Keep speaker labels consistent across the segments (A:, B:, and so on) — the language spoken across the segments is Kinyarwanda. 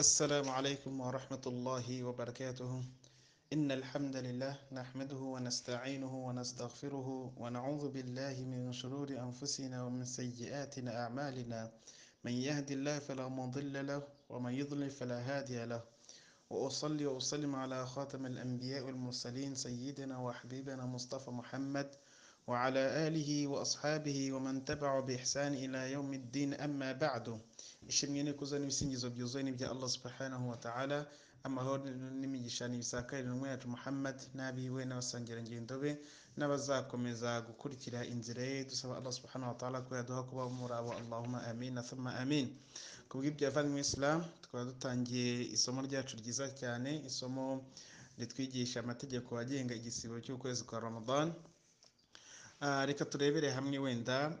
A: السلام عليكم ورحمة الله وبركاته. إن الحمد لله نحمده ونستعينه ونستغفره ونعوذ بالله من شرور أنفسنا ومن سيئات أعمالنا. من يهد الله فلا مضل له ومن يضلل فلا هادي له. وأصلي وأسلم على خاتم الأنبياء والمرسلين سيدنا وحبيبنا مصطفى محمد وعلى آله وأصحابه ومن تبع بإحسان إلى يوم الدين أما بعد ishimwe n'ikuzo n'ibisingizo byuzuye n'ibya allah subhanahu wa ta'ala amahoro n'imigisha n'ibisakarira intumwa yacu muhammad n'abiwe n'abasangirangendo be n'abazakomeza gukurikira inzira ye dusaba allah subhanahu wa ta'ala ko yaduha kuba muri abo allahumma amin thumma amin ku bw'ibyo yavanywe islam tukaba dutangiye isomo ryacu ryiza cyane isomo ritwigisha amategeko agenga igisibo cy'ukwezi kwa ramadan Ah, reka turebere hamwe wenda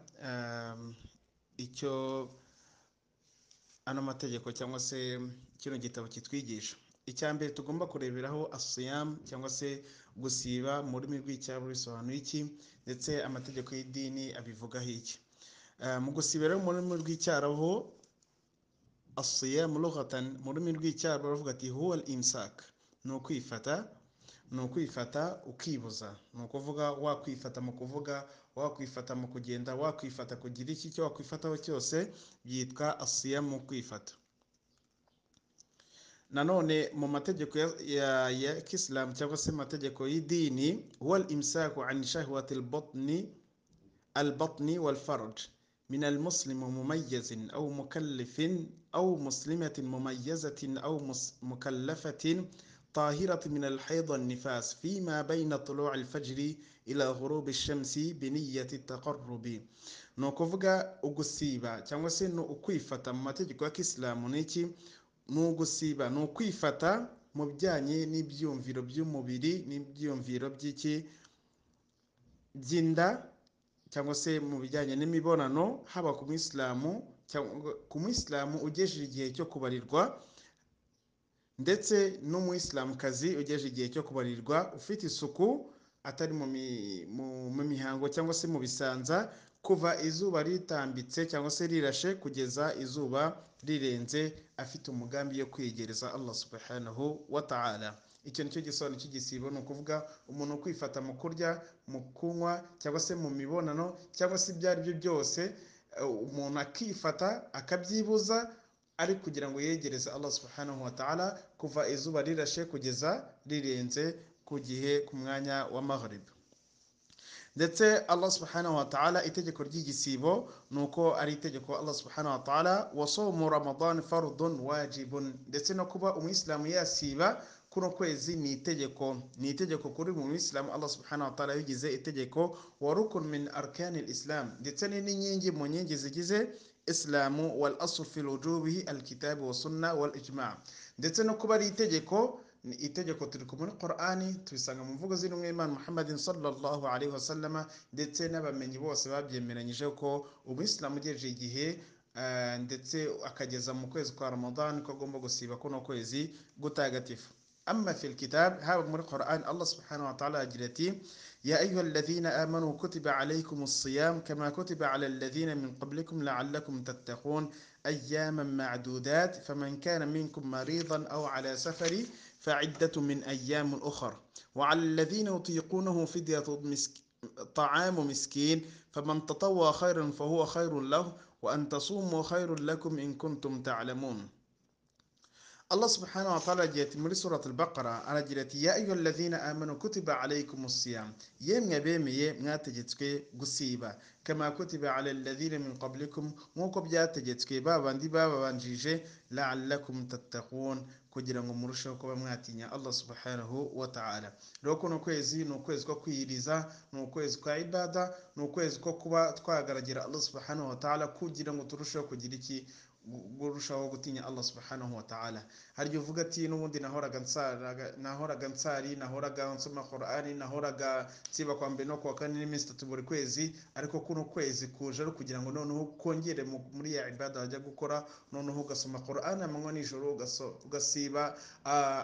A: icyo ano mategeko cyangwa se kino gitabo kitwigisha icya mbere tugomba kureberaho asiyamu cyangwa se gusiba mu rurimi rw'icyaro bisobanuye iki ndetse amategeko y'idini abivugaho iki Ah, mu gusiba rero mu rurimi rw'icyaraho asiyamu lughatan mu rurimi rw'icyaro baravuga ati huwa imsak. Ni ukwifata ni ukwifata ukibuza ni ukuvuga wakwifata mu kuvuga wakwifata mu kugenda wakwifata kugira iki cyo wakwifataho cyose byitwa asiya mu kwifata nanone mu mategeko ya, ya, ya kisilamu cyangwa se amategeko y'idini huwa imsaku an shahwati albatni albatni walfarj من المسلم مميز أو مكلف أو مسلمة مميزة أو مس- مكلفة طاهرة من الحيض والنفاس فيما بين طلوع الفجر إلى غروب الشمس بنية التقرب ni ukuvuga ugusiba cyangwa se ni ukwifata mu mategeko ya kisilamu ni iki ni ugusiba ni ukwifata mu bijyanye n'ibyumviro by'umubiri n'ibyumviro by'iki by'inda cyangwa se mu bijyanye n'imibonano haba ku muyisilamu cyangwa ku muyisilamu ugejeje igihe cyo kubarirwa ndetse n'umuyisilamukazi ugejeje igihe cyo kubarirwa ufite isuku atari mu mi- mu- mu mihango cyangwa se mu bisanza kuva izuba ritambitse cyangwa se rirashe kugeza izuba rirenze afite umugambi yo kwiyegereza allah subhanahu wa ta'ala. Icyo ni cyo gisobanuro cy'igisibo ni ukuvuga umuntu kwifata mu kurya mu kunywa cyangwa se mu mibonano cyangwa se ibyo ari byo byose umuntu akifata akabyibuza ari kugira ngo yegereze Allah subhanahu wa ta'ala kuva izuba rirashe kugeza rirenze ku gihe ku mwanya wa maghrib. Ndetse Allah subhanahu wa ta'ala itegeko ry'igisibo ni uko ari itegeko Allah subhanahu wa ta'ala wa somu ramadan fardun wajibun. Ndetse no kuba umuyisilamu yasiba kuno kwezi ni itegeko. Ni itegeko kuri mu muyisilamu Allah subhanahu wa ta'ala yagize itegeko wa rukun min arkani islam. Ndetse ni n'inkingi mu nkingi zigize islamu wal asl fi wujubihi alkitabu wa sunna wal ijma ndetse no kuba ari itegeko ni itegeko turi muri qur'ani tubisanga mu mvugo z'intumwa y'imana muhammadin sallallahu alaihi wasallama ndetse n'abamenyi bose babyemeranyije ko umuyisilamu ugejeje igihe eh, ndetse akageza mu kwezi kwa ramadan ko agomba gusiba kuno kwezi gutagatifu أما في الكتاب هذا من القرآن الله سبحانه وتعالى أجرتي يا أيها الذين آمنوا كتب عليكم الصيام كما كتب على الذين من قبلكم لعلكم تتقون أياما معدودات فمن كان منكم مريضا أو على سفر فعدة من أيام أخر وعلى الذين يطيقونه فدية. طعام مسكين فمن تطوى خيرا فهو خير له وأن تصوموا خير لكم إن كنتم تعلمون Allah subhanahu wa ta'ala agiyeti muri surat al-Baqara aragira ati ya ayyuha alladhina amanu kutiba alaykumus siyam. Yemwe bemeye mwategetswe gusiba. Kama kutiba ala alladhina min qablikum nk'uko byategetswe babandi bababanjije la'allakum tattaqun. Kugira ngo murusheho kuba mwatinya Allah subhanahu wa ta'ala. Rero kuno kwezi ni ukwezi ko kwiyiriza ni ukwezi kwa ibada ni ukwezi ko kuba twagaragira Allah subhanahu wa ta'ala kugira ngo turusheho kugira iki kurushaho gutinya allah subhanahu wa ta'ala. Hari uvuga ati n'ubundi nahoraga nsara nahoraga nsari nahoraga nsoma qur'ani nahoraga nsiba kwa mbere no kuwa kane n'iminsi itatu buri kwezi ariko kuno kwezi kuje ari kugira ngo noneho kongere mu- muri ya ibada wajya gukora noneho ugasoma qur'ani amanywa nijoro ugasiba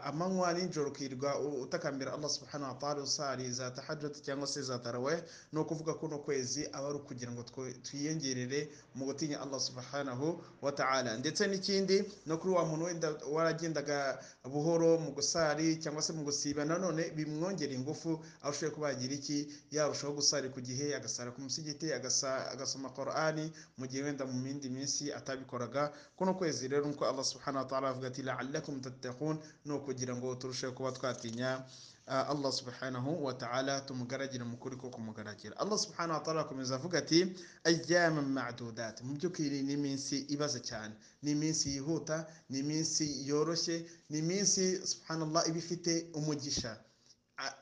A: amanywa nijoro ukirirwa utakambira allah subhanahu wa ta'ala usari za tahajjud cyangwa se za tarawih ni ukuvuga kuno kwezi aba ari ukugira ngo twiyongerere mu gutinya allah subhanahu wa ta'ala. Ta'ala. Ndetse n'ikindi no kuri wa muntu wenda waragendaga buhoro mu gusari cyangwa se mu gusiba nanone bimwongera ingufu aho ushoboye kuba yagira iki? Yarushaho gusari ku gihe agasara ku musigiti agasoma Qur'ani mu gihe wenda mu mindi minsi atabikoraga. Kuno kwezi rero nk'uko Allah subhanahu wa ta'ala avuga ati la'allakum tattaqun ni ukugira ngo turusheho kuba twatinya Allah subhanahu wa ta'ala tumugaragire mu kuri ko kumugaragira Allah subhanahu wa ta'ala akomeza avuga ati ayyaman ma'dudat mu by'ukuri ni iminsi ibaze cyane ni iminsi yihuta ni iminsi yoroshye ni iminsi subhanallah iba ifite umugisha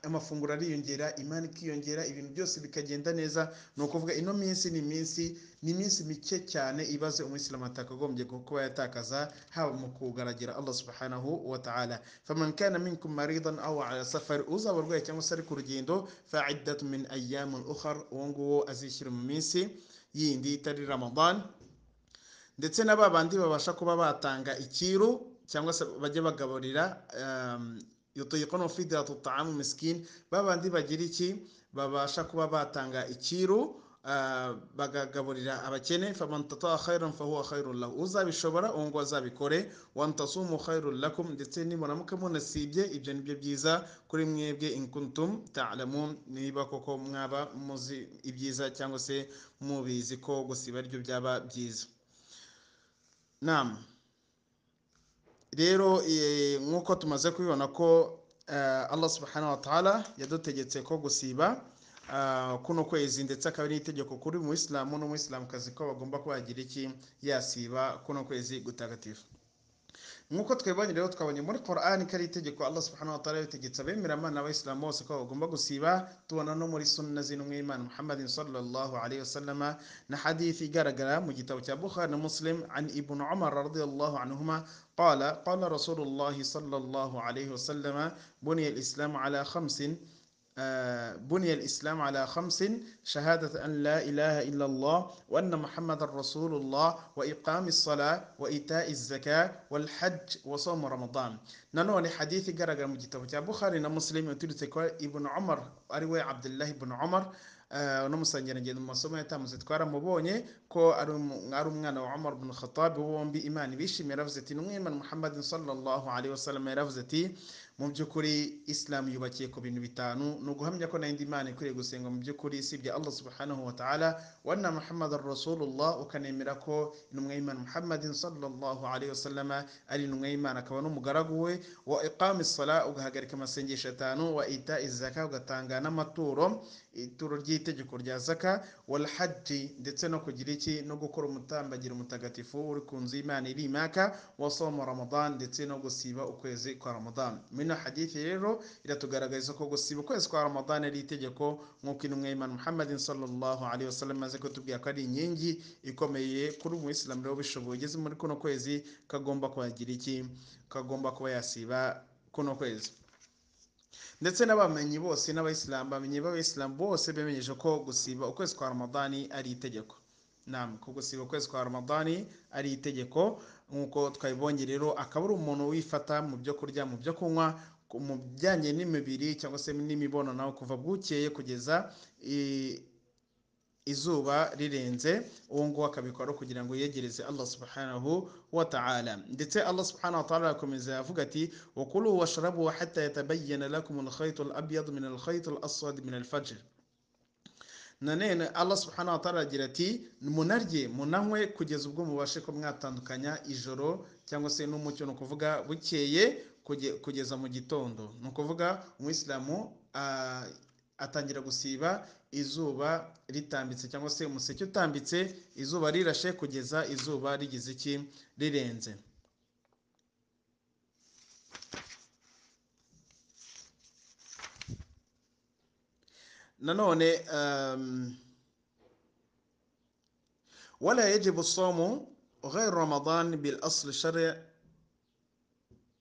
A: amafunguro ariyongera imana ikiyongera ibintu byose bikagenda neza. Ni ukuvuga ino minsi ni iminsi ni iminsi mike cyane ibaze umuyisilamu atakagombye kuba yatakaza haba mu kugaragira allah subhanahu wa ta'ala. Faman kana minkum maridan aw ala safari uzaba arwaye cyangwa se ari ku rugendo fa iddatu min ayyamin ukhar uwo nguwo azishyira mu minsi yindi itari ramadan. Ndetse na ba bandi babasha kuba batanga ikiru cyangwa se bajye bagaburira um, yutayikonu fidratu ta'amu miskin ba bandi bagira iki? Babasha kuba batanga ikiru uh, bagagaburira abakene faman tata'a khairan fahuwa khairun lahu. Uzabishobora uwo ngo azabikore wantasumu khairun lakum ndetse nimuramuka munasibye ibyo ni byo byiza kuri mwebwe in kuntum ta'lamun. Niba koko mwaba muzi ibyiza cyangwa se mubizi ko gusiba ari byo byaba byiza. Naam. Rero eh, nk'uko tumaze kubibona ko eh, Allah subhanahu wa ta'ala yadutegetse ko gusiba ah, kuno kwezi ndetse akaba ari itegeko kuri mu Islamu no mu Islamukazi ko bagomba kuba yagira iki? Yasiba kuno kwezi gutagatifu. Nk'uko twebonye rero twabonye muri Qur'an ko ari itegeko Allah subhanahu wa ta'ala yategetse abemera Imana n'abayisilamu bose ko bagomba gusiba tubona no muri sunna z'intumwa y'Imana Muhammadin sallallahu alayhi wasallama na hadithi igaragara mu gitabo cya Bukhari na Muslim an Ibn Umar radiyallahu anhuma الله صلى الله عليه وسلم بني الإسلام على خمس آه، بني الإسلام على خمس شهادة أن لا إله إلا الله وأن محمد رسول الله وإقام الصلاة وإيتاء الزكاة والحج وصوم رمضان نانوني حديث قرق مجتبه بخاري مسلم يتلت ابن عمر أروي عبد الله بن عمر Uh, no musangeragendo mu masomo yatambutse twaramubonye ko ari umwana wa Umar bin Khattab bombi Imana bishimiye yaravuze ati n'umwimana Muhammad sallallahu alaihi wasallam yaravuze ati mu by'ukuri Islam yubakiye ku bintu bitanu ni uguhamya ko n'indi Imana ikwiriye gusengwa mu by'ukuri sibye Allah subhanahu wa ta'ala wa anna Muhammad rasulullah ukanemera ko intumwa y'Imana Muhammad sallallahu alaihi wasallam ari intumwa y'Imana akaba n'umugaragu we wa iqami sala ugahagarika amasengesho atanu wa ita izaka ugatanga n'amaturo ituro ry'itegeko rya zaka wal hajji ndetse no kugira iki no gukora umutambagiro mutagatifu uri ku nzu y'Imana iri imaka wa soma ramadan ndetse no gusiba ukwezi kwa ramadan mino hadithi rero iratugaragariza ko gusiba ukwezi kwa ramadan ari itegeko nk'uko intumwa y'Imana Muhammadin sallallahu alaihi wasallam maze kutubwira ko ari inkingi ikomeye kuri umuyisilamu rero bishoboye ugeze muri kuno kwezi kagomba kuhagira iki? Kagomba kuba yasiba kuno kwezi. Ndetse n'abamenyi bose n'abayisilamu bamenyi b'abayisilamu bose bemenyeje ko gusiba ukwezi kwa ramadani ari itegeko. Nam ko gusiba ukwezi kwa ramadani ari itegeko. Nk'uko twabibonye rero akaba ari umuntu wifata mu byo kurya mu byo kunywa ku- mu bijyanye n'imibiri cyangwa se n'imibonano kuva bwukeye kugeza izuba rirenze uwo nguwo akabikora kugira ngo yegereze Allah subhanahu wa ta'ala. Ndetse Allah subhanahu wa ta'ala akomeza avuga ati wakulu washrabu hatta yatabayyana lakum al-khayt al-abyad min al-khayt al-aswad min al-fajr nanone Allah subhanahu wa ta'ala agira ati munarye munanywe kugeza ubwo mubashe ko mwatandukanya ijoro cyangwa se n'umucyo. Ni ukuvuga bukeye kuge- kugeza mu gitondo. Ni ukuvuga umuyisilamu atangira gusiba izuba ritambitse cyangwa se umuseke utambitse izuba rirashe kugeza izuba rigize iki? Rirenze. Um, ولا يجب الصوم غير رمضان بالأصل الشرع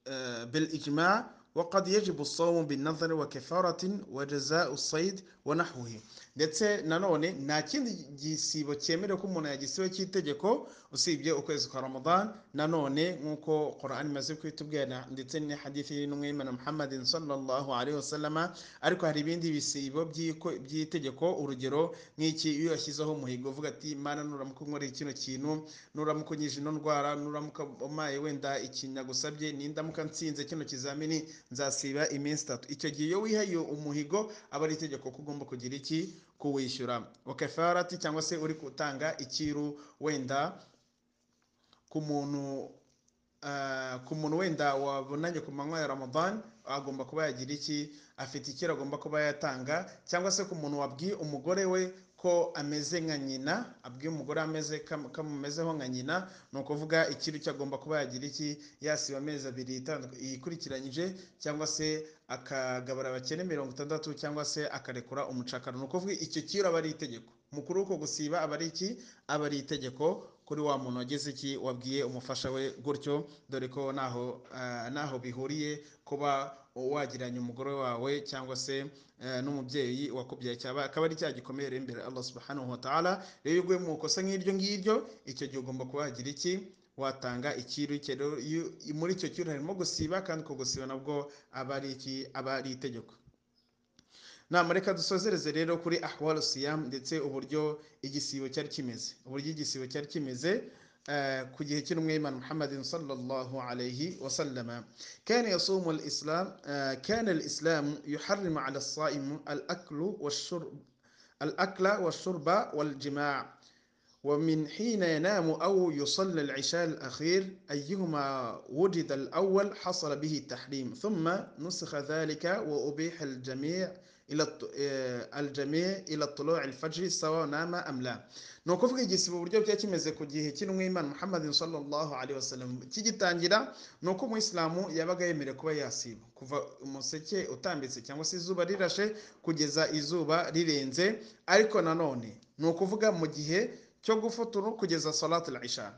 A: آه، بالإجماع وقد يجب الصوم بالنظر وكفارة وجزاء الصيد wa nahuhi ndetse nanone nta kindi gisibo cyemerewe ko umuntu yagisiba cy'itegeko usibye ukwezi kwa ramadan. Nanone nk'uko Qur'an imaze kubitubwira ndetse na hadithi y'intumwa Muhammadin sallallahu alaihi wasallama ariko hari ibindi bisibo by'itegeko. Urugero nk'iki iyo yashyizeho umuhigo uvuga ati mana nuramuka unkorera kino kintu nuramuka unyije ino ndwara nuramuka umaye wenda ikinya gusabye nindamuka nsinze kino kizamini nzasiba iminsi itatu. Icyo gihe iyo wihaye umuhigo aba ari itegeko kuko ugomba kugira iki? Kuwishyura. Wakafarati cyangwa se uri gutanga ikiru wenda ku muntu ah, ku muntu wenda wabonanye ku manywa ya ramadan agomba kuba yagira iki? Afite ikiro agomba kuba yatanga cyangwa se ku muntu wabwiye umugore we ko ameze nka nyina abwiye umugore ameze kam- kamumezeho nka nyina ni ukuvuga ikiro cyo agomba kuba yagira iki? Yasiba amezi abiri yikurikiranyije cyangwa se akagabura abakene mirongo itandatu cyangwa se akarekura umucakara. Ni ukuvuga icyo kiro aba ari itegeko. Mukuru w'uko gusiba aba ari iki? Aba ari itegeko kuri wa muntu wagize iki? Wabwiye umufasha we gutyo dore ko ah, naho bihuriye kuba wagiranye umugore wawe cyangwa se eh, n'umubyeyi wakubyaye cyaba akaba ari cyaha gikomeye rero imbere Allah subhanahu wa ta'ala. Rero iyo uguye mu ikosa nk'iryo ngiryo icyo gihe ugomba kuba wagira iki? Watanga ikiru muri icyo kiru harimo gusiba kandi uko gusiba nabwo aba ari iki? Aba ari itegeko. Nama reka dusozereze rero kuri ahwalu siyam ndetse uburyo igisibo cyari kimeze. Uburyo igisibo cyari kimeze آه، كجهة ميمان محمد صلى الله عليه وسلم. كان يصوم الإسلام آه، كان الإسلام يحرم على الصائم الأكل والشرب الأكل والشرب والجماع. ومن حين ينام أو يصلي العشاء الأخير أيهما وجد الأول حصل به التحريم. ثم نسخ ذلك وأبيح الجميع ila aljamiye ila tolo ilfajiri sawa nama amla ni ukuvuga igisibo uburyo byari kimeze ku gihe cy'inwimana muhammadin sallallahu alaihi wasallam kigitangira ni uko umuyisilamu yabaga yemerewe kuba yasiba kuva umuseke utambitse cyangwa se izuba rirashe kugeza izuba rirenze ariko nanone ni ukuvuga mu gihe cyo gufotora kugeza salatul isha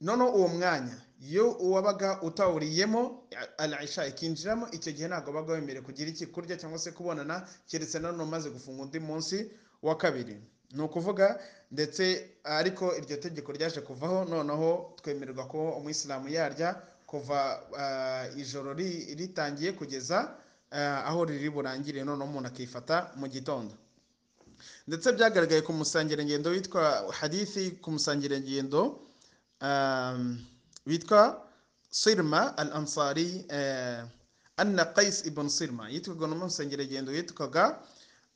A: noneho uwo mwanya. Iyo uwabaga utawuriyemo al-isha ikinjiramo icyo gihe ntabwo wabaga wemerewe kugira iki kurya cyangwa se kubonana keretse nanone umaze gufunga undi munsi wa kabiri. Ni ukuvuga ndetse ariko iryo tegeko ryaje kuvaho noneho twemererwa ko umuyisilamu yarya kuva ijoro ri- ritangiye kugeza ah, aho riri burangire noneho umuntu akifata mu gitondo. Ndetse byagaragaye ku musangirangendo witwa hadithi ku musangirangendo ويتكا صرمة الأنصاري آه، أن قيس ابن صرمة يتكا قنمم سنجري جندو يتكا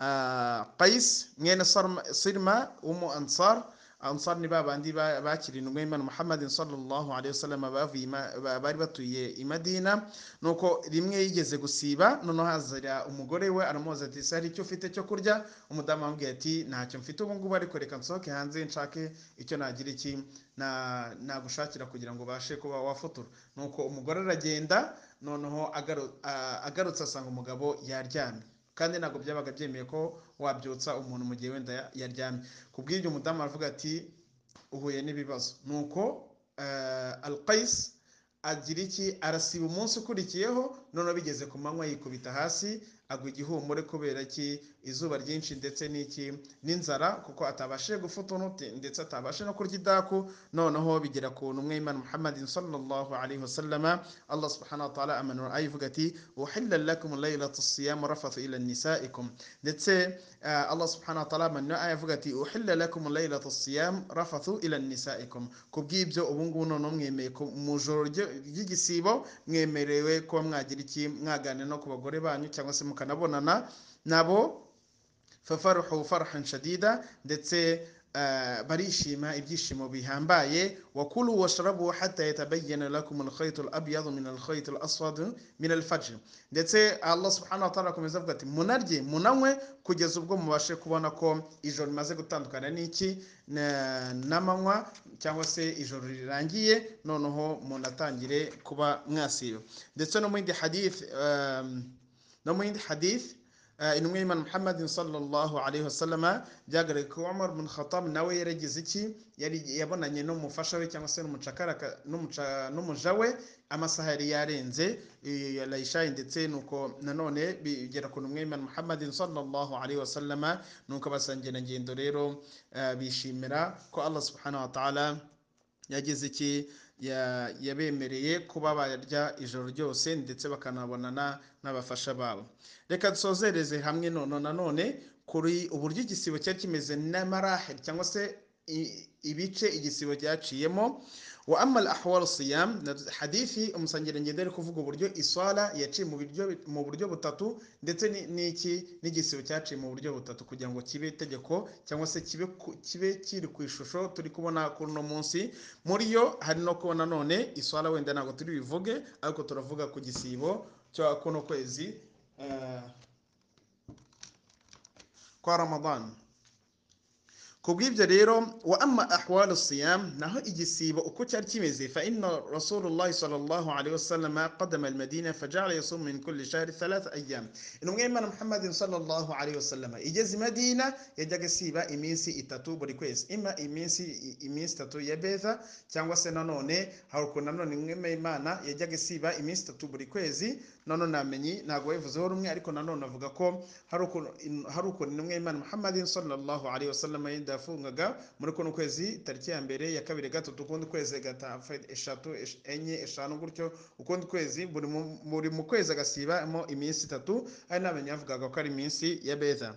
A: آه، قيس مين صرمة ومو أنصار. Sirma w'umu ansar ansar ni ba- bakiriye intumwa y'imana muhammadin sallallahu alaihi wasallam bavuye bari batuye i madina. Nuko rimwe yigeze gusiba noneho hazira umugore we aramubaza ati ese hari icyo ufite cyo kurya? Umudamu amubwiye ati ntacyo mfite ubu ngubu ariko reka nsohoke hanze nshake icyo nagira iki na- nagushakira kugira ngo ubashe kuba wafutura nuko umugore aragenda noneho agarutse asanga umugabo yaryamye. Kandi ntabwo byabaga byemeye ko wabyutsa umuntu mu gihe wenda ya- yaryamye. Ku bw'ibyo umudamu aravuga ati uhuye n'ibibazo. Nuko al qais agira iki? Arasiba umunsi ukurikiyeho noneho bigeze ku manywa yikubita hasi agwa igihumure kubera ki izuba ryinshi ndetse n'iki? N'inzara kuko atabashije gufuta unuti ndetse atabashije no kurya idaku noneho bigera ku ntumwa y'imana muhammadin sallallahu alaihi wasallama allah subhanahu wa ta'ala amanura ayivuga ati uhilla lakum laylatu siyam rafathu ila nisaikum. Ndetse uh, allah subhanahu wa ta'ala amanura ayavuga ati uhilla lakum laylatu siyam rafathu ila nisaikum. Kubw'ibyo ubu ngubu noneho mwemeye mu joro ry'igisibo mwemerewe kuba mwagira iki? Mwaganira no ku bagore banyu cyangwa se mukanabonana. Nabo fafaruhu farahan shadida ndetse barishima ibyishimo bihambaye wakulu washrabu hatta yatabayyana lakum alkhayt alabyad min alkhayt alaswad min alfajr ndetse allah subhanahu wa ta'ala akomeza avuga ati munarye munanywe kugeza ubwo mubashe kubona ko ijoro rimaze gutandukana n'iki na- n'amanywa cyangwa se ijoro rirangiye noneho munatangire kuba mwasiba ndetse no mu yindi hadith no mu yindi hadith uh, intumwa y'imana muhammadin sallallahu alaihi wasallama byagaragaye ko umar bin khattab nawe yaragize iki yari yabonanye n'umufasha we cyangwa se n'umucakara ka- n'umuca- n'umuja we amasaha yari yarenze eh, layishayi ndetse nuko nanone bigera ku ntumwa y'imana muhammadin sallallahu alaihi wasallama nuko abasangirangendo rero uh, bishimira ko allah subhanahu wa ta'ala yagize iki yabemereye kuba barya ijoro ryose ndetse bakanabonana n'abafasha babo. Reka dusozereze hamwe none nanone kuri uburyo igisibo cyari kimeze n'amaraheli cyangwa se ibice igisibo cyaciyemo. Wa amal ahwal siyam hadithi umusangirangendo ari kuvuga uburyo iswala yaciye mu buryo mu buryo butatu ndetse ni- n'iki n'igisibo cyaciye mu buryo butatu kugira ngo kibe itegeko cyangwa se kibe kibe kiri ku ishusho turi kubona kuri uno munsi muri yo hari no kubona none iswala wenda ntabwo turi bivuge ariko turavuga ku gisibo cyo kuno kwezi kwa ramadan kubw'ibyo rero wa amma ahwalu siyam naho igisibo uko cyari kimeze fa inna rasulullahi sallallahu alaihi wasallam qadama almadina fajala yasum min kulli shahri thalath ayyam. Intumwa y'imana muhammadin sallallahu alaihi wasallam igeze i madina yajyaga isiba iminsi itatu buri kwezi. Ima iminsi iminsi itatu ya betha cyangwa se nanone hari ukuntu nanone intumwa y'imana yajyaga isiba iminsi itatu buri kwezi nanone namenyi ntabwo babivuzeho rumwe ariko nanone avuga ko hari ukuntu intumwa y'imana muhammadin sallallahu alaihi wasallam yenda yafungaga muri kuno kwezi tariki ya mbere ya kabiri gatatu ukundi kwezi gataha eshatu esh- enye eshanu gutyo ukundi kwezi buri mu- kwezi agasibamo iminsi itatu ari namenye yavugaga ko ari iminsi ya betha.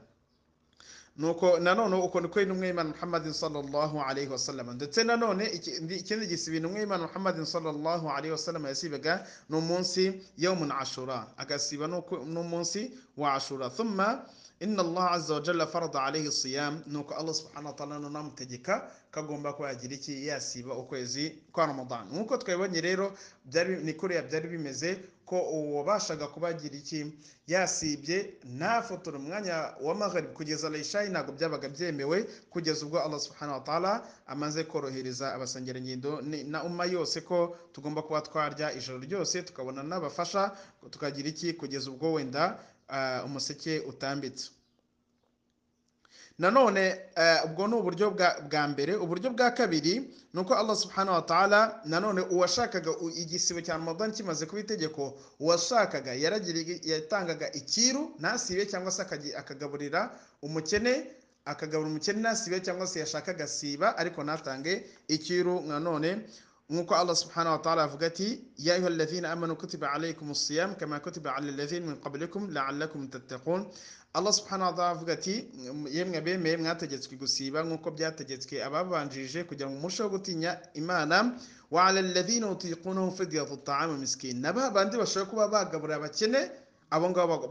A: Nuko nanone uko niko intumwa y'imana muhammadin sallallahu alaihi wasallam ndetse nanone iki- ndi- ikindi gisiba intumwa y'imana muhammadin sallallahu alaihi wasallam yasibaga ni umunsi yawmun ashura. Agasiba n'umunsi wa ashura. Thumma inna allah azza wa jalla farada alaihi siyam. Nuko allah subhanahu wa ta'ala namutegeka kagomba ko yagira iki yasiba ukwezi kwa ramadan. Nkuko twabibonye rero byari ni kuriya byari bimeze ko uwabashaga kuba agira iki? Yasibye ntafotora umwanya wa maghrib. Kugeza layishayi ntabwo byabaga byemewe kugeza ubwo allah subhanahu wa ta'ala amaze korohereza abasengerangendo ni- na umma yose ko tugomba kuba twarya ijoro ryose tukabona n'abafasha tukagira iki? Kugeza ubwo wenda ah, umuseke utambitse. Nanone eh, ubwo ni uburyo bwa mbere. Uburyo bwa kabiri ni uko allah subhanahu wa ta'ala nanone uwashakaga igisibo cya ramadan kimaze kuba itegeko uwashakaga yatangaga ikiru ntasibe cyangwa se akagaburira umukene akagaburira umukene ntasibe cyangwa se yashaka agasiba ariko ntatange ikiru. Nanone nk'uko allah subhanahu wa ta'ala avuga ati ya ayuha alladhina amanu kutiba alaykum siyam kama kutiba ala alladhina min qablikum la'allakum tattaqun allah subhanahu wa ta'ala avuga ati yemwe bemeye mwategetswe gusiba nk'uko byategetswe ababanjirije kugira ngo murusheho gutinya imana wa ala alladhina utiqunahu fidyatu ta'am miskin na ba bandi abo ngabo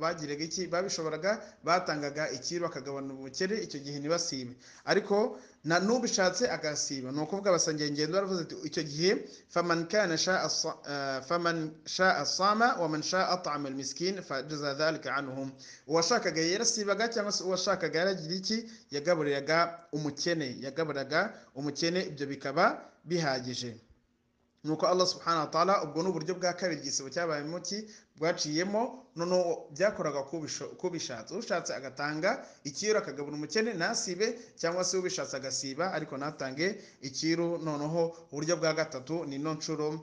A: bagiraga iki? Babishoboraga batangaga ikiru bakagabana ubukene? Icyo gihe ntibasibe ariko na n'ubishatse agasiba ni ukuvuga abasangengendo baravuze ati icyo gihe faman sa- eh, faman sha'a sama wa man sha'a at'ama almiskin fajaza dhalika anhum. Uwashakaga yarasibaga cyangwa se uwashakaga yaragira iki? Yagaburiraga umukene. Yagaburiraga umukene ibyo bikaba bihagije. Nuko allah subhanahu wa ta'ala ubwo ni uburyo bwa kabiri igisibo cyabayemo ki? Bwaciyemo noneho byakoraga uko ubishatse ushatse agatanga ikiru akagabura umukene ntasibe cyangwa se ubishatse agasiba ariko ntatange ikiru noneho uburyo bwa gatatu ni no nshuro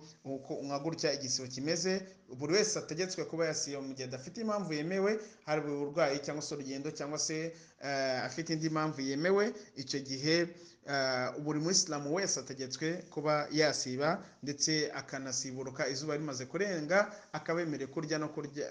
A: nka gutya igisibo kimeze. Buri wese ategetswe kuba yasiba mu gihe adafite impamvu yemewe hari uburwayi cyangwa se urugendo cyangwa se eh, afite indi mpamvu yemewe. Icyo gihe eh, buri muyisilamu wese ategetswe kuba yasiba ndetse akanasiburuka izuba rimaze kurenga akaba yemerewe kurya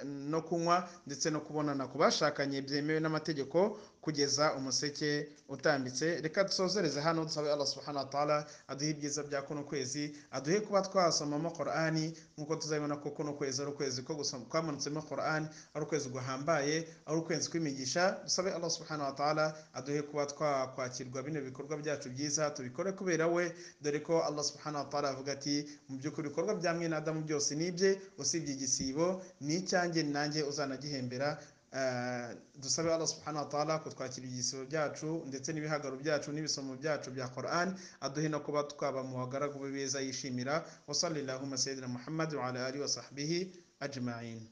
A: no kunywa ndetse no kubonana ku bashakanye byemewe n'amategeko kugeza umuseke utambitse. Reka dusozereze hano dusabe allah subhanahu wa ta'ala aduhe ibyiza bya kuno kwezi aduhe kuba twasomamo qur'ani nk'uko tuzabibona ko kuno kwezi ari ukwezi ko gusoma kwamanutsemo qur'ani ari ukwezi guhambaye ari ukwezi kw'imigisha. Dusabe allah subhanahu wa ta'ala aduhe kuba twakwakirwa bino bikorwa byacu byiza tubikore kubera we. Dore ko allah subhanahu wa ta'ala avuga ati mu by'ukuri ibikorwa bya mwene adamu byose ni ibye usibye igisibo ni icyanjye nanjye uzanagihembera. Dusabe allah subhanahu wa ta'ala kutwakira igisibo byacu ndetse n'ibihagaro byacu n'ibisomo byacu bya quran aduhe no kuba twaba mu bagaragu be beza yishimira. Wa sallallahu sayyidina muhammad wa ala alihi wa sahbihi ajma'in.